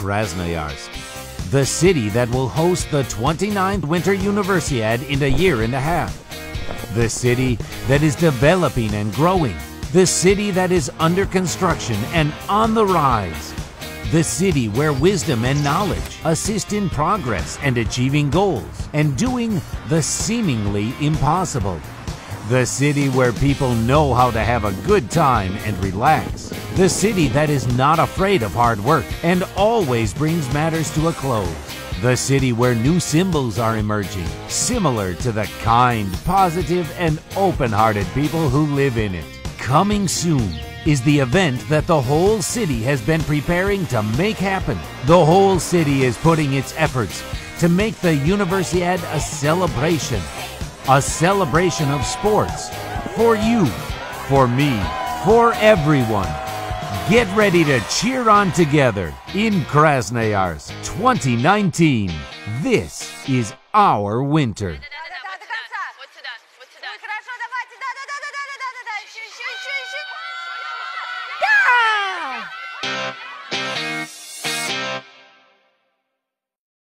Krasnoyarsk, the city that will host the 29th Winter Universiade in a year and a half. The city that is developing and growing. The city that is under construction and on the rise. The city where wisdom and knowledge assist in progress and achieving goals and doing the seemingly impossible. The city where people know how to have a good time and relax. The city that is not afraid of hard work and always brings matters to a close. The city where new symbols are emerging, similar to the kind, positive, and open hearted people who live in it. Coming soon is the event that the whole city has been preparing to make happen. The whole city is putting its efforts to make the Universiade a celebration. A celebration of sports. For you, for me, for everyone. Get ready to cheer on together in Krasnoyarsk 2019. This is our winter.